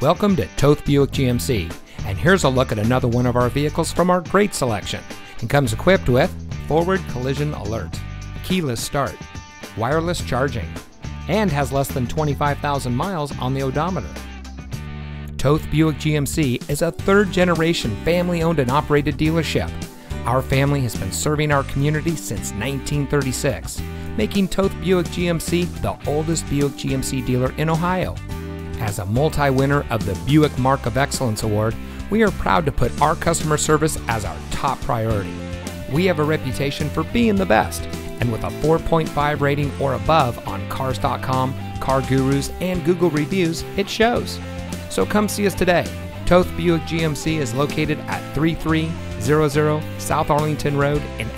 Welcome to Toth Buick GMC, and here's a look at another one of our vehicles from our great selection. It comes equipped with forward collision alert, keyless start, wireless charging, and has less than 25,000 miles on the odometer. Toth Buick GMC is a third generation family owned and operated dealership. Our family has been serving our community since 1936, making Toth Buick GMC the oldest Buick GMC dealer in Ohio. As a multi winner of the Buick Mark of Excellence Award, we are proud to put our customer service as our top priority. We have a reputation for being the best, and with a 4.5 rating or above on Cars.com, Car Gurus, and Google reviews, it shows. So come see us today. Toth Buick GMC is located at 3300 South Arlington Road in